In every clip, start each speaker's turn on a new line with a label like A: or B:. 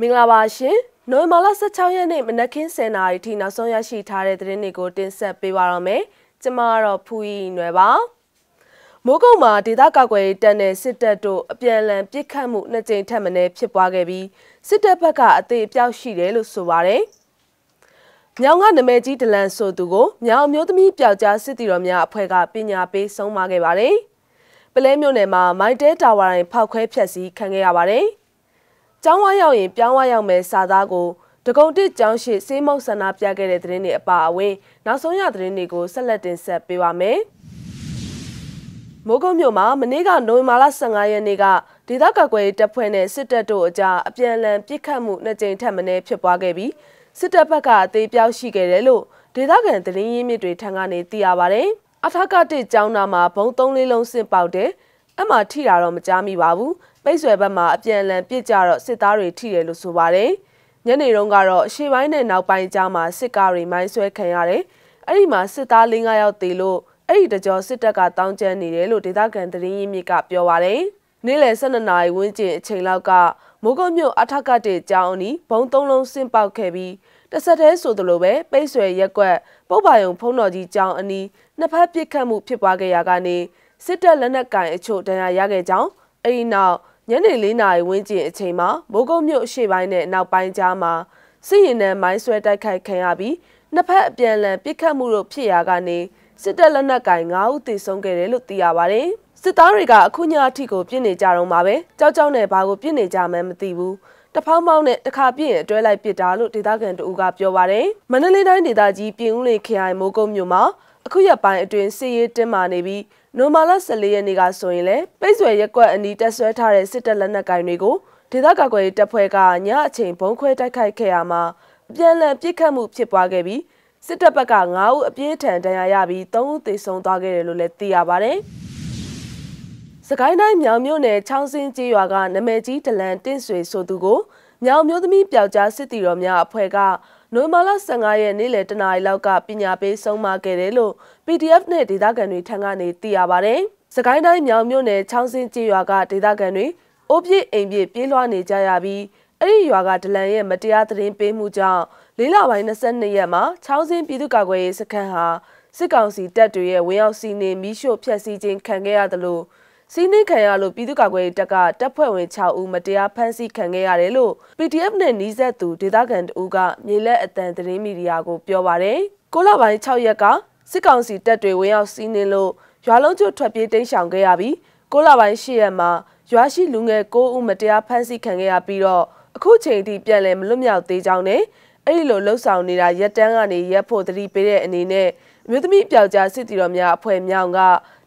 A: မင်္ဂလာပါရှင်နိုဝင်ဘာလ16ရက်နေ့မနက်ခင်း10:00နာရီထိနောက်ဆုံးရရှိထားတဲ့သတင်းတွေကိုတင်ဆက်ပေးပါရမယ်ကျမကတော့ဖူးရီနွယ်ပါမိုးကုတ်မှာဒေသကာကွယ်ရေးတပ်နဲ့စစ်တပ်တို့အပြန်အလှန်ပစ်ခတ်မှုနှစ်ကြိမ်ထပ်မံဖြစ်ပွားခဲ့ပြီးစစ်တပ်ဘက်ကအသေးအပြောက်ရှိတယ်လို့ဆိုပါတယ်မြောင်ကနမဲကြီးဒလန်ဆိုသူကိုမြောင်မျိုးသမီးပျောက်ကြားစစ်တီတော်များအဖွဲ့ကပညာပေးဆုံးမခဲ့ပါတယ်ပလဲမြို့နယ်မှာမိုက်တဲတာဝါတိုင်းဖောက်ခွဲဖျက်ဆီးခံခဲ့ရပါတယ်။ ကျောင်းဝရောက်ရင်ပြောင်းဝရောက်မယ်စာသားကိုဒဂုံတစ်ကျောင်းရှိစေးမုတ်ဆန္ဒပြခဲ့တဲ့သတင်းတွေအပါအဝင်နောက်ဆုံးရသတင်းတွေကိုဆက်လက်တင်ဆက်ပေးပါမယ်။မိုးကုတ်မြို့မှာမနေ့ကနိုဝင်ဘာလ15ရက်နေ့ကဒေသကာကွယ်ရေးတပ်ဖွဲ့နဲ့စစ်တပ်တို့အကြားအပြန်အလှန်ပစ်ခတ်မှုနှစ်ကြိမ်ထပ်မံဖြစ်ပွားခဲ့ပြီးစစ်တပ်ဘက်ကအသေးပြောက်ရှိခဲ့တယ်လို့ဒေသခံသတင်းရင်းမြစ်တွေထံကနေသိရပါဗျ။အထက်ကတစ်ကျောင်းသားမှာဘုံသုံးလေးလုံးစစ်ပေါက်တယ်။ အမှထိတာတော့မကြားမိပါဘူးပိတ်ဆွဲဘက်မှာအပြန်အလှန်ပြစ်ကြတော့စစ်သားတွေထိတယ်လို့ဆိုပါတယ်။ညနေတုန်းကတော့ရှေ့ပိုင်းနဲ့နောက်ပိုင်းကြားမှာစစ်ကားတွေမိုင်းဆွဲခံရတယ်။အဲ့ဒီမှာစစ်သား၄၅ယောက်တေလို့အဲ့ဒီတကြောစစ်တပ်ကတောင်းကျမ်းနေတယ်လို့ဒေသခံသတင်းရင်းမြစ်ကပြောပါတယ်။နေ့လယ်12နာရီဝန်းကျင်အချိန်လောက်ကမိုးကုတ်မြို့အထက်ကတဲ့ကျောင်းအနီးဘုံသုံးလုံးဆင့်ပေါက်ခဲ့ပြီးတဆက်တည်းဆိုသလိုပဲပိတ်ဆွဲရက်ကွက်ပုတ်ပါယုံဖုံးတော်ကြီးကျောင်းအနီးနှစ်ဖက်ပစ်ခတ်မှုဖြစ်ပွားခဲ့ရာကနေ စစ်တပ်လက်နက်ကင်အချို့ဒဏ်ရာရခဲ့ကြောင်းအဲဒီနောက်ညနေ၄နာရီဝန်းကျင်အချိန်မှာမိုးကုတ်မြို့အရှေ့ပိုင်းနဲ့နောက်ပိုင်းကြားမှာစစ်ရင်နဲ့မိုင်းဆွဲတိုက်ခိုက်ခံရပြီးနှစ်ဖက်အပြန်အလှန်ပစ်ခတ်မှုတို့ဖြစ်ရာကနေစစ်တပ်လက်နက်ကင်9ဦးသေဆုံးခဲ့တယ်လို့သိရပါတယ်။စစ်သားတွေကအခုညအထိကိုပြစ်နေကြတော့မှာပဲ။ကြောက်ကြောက်နဲ့ဘာကိုပြစ်နေကြမှန်းမသိဘူး။တဖောင်းပေါင်းနဲ့တခါပြည့်ရင်အတွဲလိုက်ပစ်တာလို့ဒေသခံတို့ကပြောပါတယ်။မန္တလေးတိုင်းဒေသကြီးပြင်ဦးလွင်ခရိုင်မိုးကုတ်မြို့မှာ အခုရက်ပိုင်းအတွင်းစစ်ရေးတင်းမာနေပြီးနိုမာလာ14ရက်နေ့ကဆိုရင်လည်းပိတ်ဆွဲရက်ကွက်အနီးတက်ဆွဲထားတဲ့စစ်တပ်လက်နက်ကိုင်တွေကိုဒေသကာကွယ်ရေးတပ်ဖွဲ့ကညအချိန်ဘုံခွဲတိုက်ခိုက်ခဲ့ရမှာအပြန်အလှန်ပစ်ခတ်မှုဖြစ်ပွားခဲ့ပြီးစစ်တပ်ဘက်က9ဦးအပြင်းထန်ဒဏ်ရာရပြီး3ဦးသေဆုံးသွားခဲ့တယ်လို့လည်းသိရပါဗျ။စကိုင်းတိုင်းမြောင်မြို့နယ်ချောင်းစင်းကျေးရွာကနမဲကြီးဒလန်တင့်ဆွေဆိုသူကိုမြောင်မျိုးသမီးပျောက်ကြားစစ်တီတော်များအဖွဲ့က နိုမာလာ15ရက်နေ့လယ်တနာရီလောက်ကပညာပေးဆုံးမခဲ့တယ်လို့ PDF နဲ့ဒေသခံတွေထံကနေသိရပါဗျ။စကိုင်းတိုင်းမြောင်မြို့နယ်ချောင်းစင်းကျေးရွာကဒေသခံတွေအိုးပြည့်အိမ်ပြည့်ပြေးလွှားနေကြရပြီးအဲ့ဒီရွာကဒလန်ရဲ့မတရားသတင်းပေးမှုကြောင့်လေးလပိုင်း22ရက်မှာချောင်းစင်းပြည်သူ့ကာကွယ်ရေးစခန်းဟာစစ်ကောင်စီတပ်တွေရဲ့ဝင်ရောက်စီးနေမိရှို့ဖျက်ဆီးခြင်းခံခဲ့ရတယ်လို့ စီးနှင်းခံရလို့ပြည်သူ့ကာကွယ်ရေးတပ်ကတပ်ဖွဲ့ဝင်6ဦးမတရားဖမ်းဆီးခံခဲ့ရတယ်လို့ PDF နဲ့နှီးဆက်သူဒေသခံတဦးကမြေလက်အတန်သတင်းမီဒီယာကိုပြောပါတယ်။ကိုလပိုင်း6ရက်ကစစ်ကောင်စီတပ်တွေဝင်ရောက်စီးနှင်းလို့ရွာလုံးကျွတ်ထွက်ပြေးတိမ်းရှောင်ခဲ့ရပြီးကိုလပိုင်း10ရက်မှာရွာရှိလူငယ်9ဦးမတရားဖမ်းဆီးခံခဲ့ရပြီးတော့အခုချိန်ထိပြန်လည်မလွတ်မြောက်သေးကြောင်းနဲ့အဲ့ဒီလိုလှုပ်ဆောင်နေတာရက်တန်းကနေရက်ဖို့တတိပေးတဲ့အနေနဲ့အမျိုးသမီးပျောက်ကြားစစ်တီတော်များအဖွဲ့မြောင်က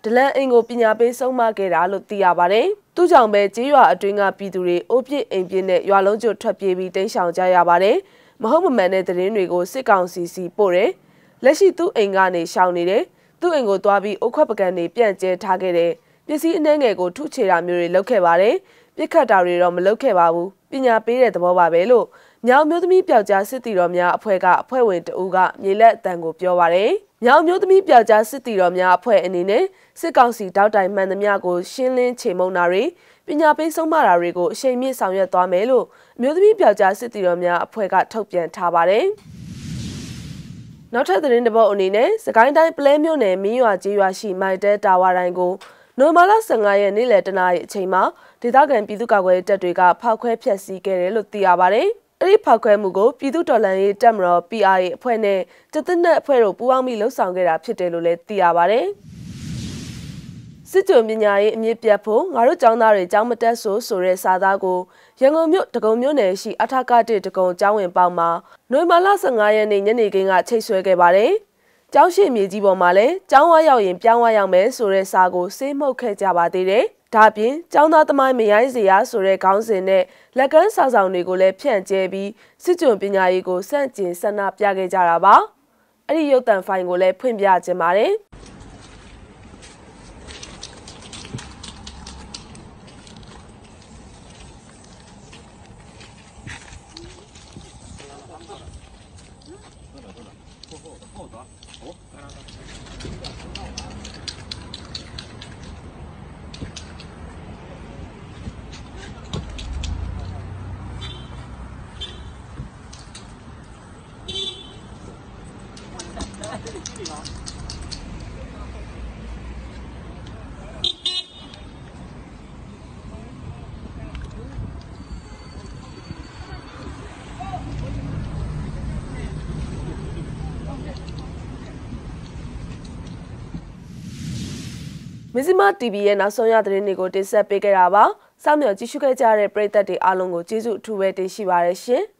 A: ဒလန်အင်ကိုပညာပေးဆုံးမခဲ့တာလို့သိရပါတယ်။သူ့ကြောင့်ပဲကြေးရွာအတွင်းကပြည်သူတွေအိုးပြစ်အိမ်ပြစ်နဲ့ရွာလုံးကျွတ်ထွက်ပြေးပြီးတိမ်းရှောင်ကြရပါတယ်။မဟုတ်မမှန်တဲ့သတင်းတွေကိုစစ်ကောင်စီစီပို့တယ်။လက်ရှိသူ့အိမ်ကနေရှောင်နေတယ်။သူ့အိမ်ကိုသွားပြီးအုတ်ခွက်ပကံတွေပြန့်ကျဲထားခဲ့တယ်။ပစ္စည်းအနှဲငယ်ကိုထုချေတာမျိုးတွေလုပ်ခဲ့ပါတယ်။ပြစ်ခတ်တာတွေတော့မလုပ်ခဲ့ပါဘူး။ပညာပေးတဲ့သဘောပါပဲလို့မြောင်မျိုးသမီးပျောက်ကြားစစ်တီတော်များအဖွဲ့ကအဖွဲ့ဝင်တဦးကမြေလက်အတန်ကိုပြောပါရယ်။ မြောင်မျိုးသမီးပျောက်ကြားစစ်တီတော်များအဖွဲ့အနေနဲ့စစ်ကောင်စီတောက်တိုင်မှန်သမျှကိုရှင်းလင်းချေမှုန်းတာတွေပညာပေးဆုံးမတာတွေကိုအရှိန်မြင့်ဆောင်ရွက်သွားမယ်လို့မျိုးသမီးပျောက်ကြားစစ်တီတော်များအဖွဲ့ကထုတ်ပြန်ထားပါတယ်။နောက်ထပ်သတင်းတစ်ပုဒ်အနေနဲ့စကိုင်းတိုင်းပလဲမြို့နယ်မင်းရွာကြီးရွာရှိမိုက်တဲတာဝါတိုင်းကိုနိုမာလာ15ရက်နေ့လယ်တနာရီအချိန်မှာဒေသခံပြည်သူ့ကာကွယ်တပ်တွေကဖောက်ခွဲဖျက်ဆီးခဲ့တယ်လို့သိရပါတယ်။ အဲ့ဒီဖောက်ခွဲမှုကိုပြည်သူ့တော်လှန်ရေးတပ်မတော် PRA အဖွဲ့နဲ့တသစ်နဲ့အဖွဲ့တို့ပူးပေါင်းပြီးလှုပ်ဆောင်ခဲ့တာဖြစ်တယ်လို့လည်းသိရပါတယ်။စစ်ကြုံပညာရေးအမြင့်ပြတ်ဖို့ငါတို့ကျောင်းသားတွေကျောင်းမတက်ဆိုဆိုတဲ့စာသားကိုရန်ကုန်မြို့တကုံမြို့နယ်ရှိအထကတစ်တကုံကျောင်းဝင်ပေါက်မှာနိုဝင်ဘာလ15ရက်နေ့ညနေခင်းကချိတ်ဆွဲခဲ့ပါတယ်။ကျောင်းရှိမြေကြီးပေါ်မှာလည်းကျောင်းဝရောက်ရင်ပြောင်းဝရောက်မယ်ဆိုတဲ့စာကိုစေးမှုတ်ခဲ့ကြပါသေးတယ်။ ဒါပြင်ကျောင်းသားသမိုင်းမရိုင်းစရာဆိုတဲ့ခေါင်းစဉ်နဲ့လက်ကမ်းစာဆောင်တွေကိုလည်းဖြန့်ကျဲပြီးစစ်ကြုံပညာရေးကိုစန့်ကျင်ဆန္ဒပြခဲ့ကြတာပါ။အဲ့ဒီရုပ်တံဖိုင်ကိုလည်းဖွင့်ပြခြင်းပါတယ်။ မဇ္ဈိမ TV ရဲ့နောက်ဆုံးရသတင်းတွေကိုတင်ဆက်ပေးခဲ့တာပါ။စောင့်မျှော်ကြည့်ရှုခဲ့ကြတဲ့ပရိသတ်တွေအားလုံးကိုကျေးဇူးအထူးပဲတင်ရှိပါရရှင်။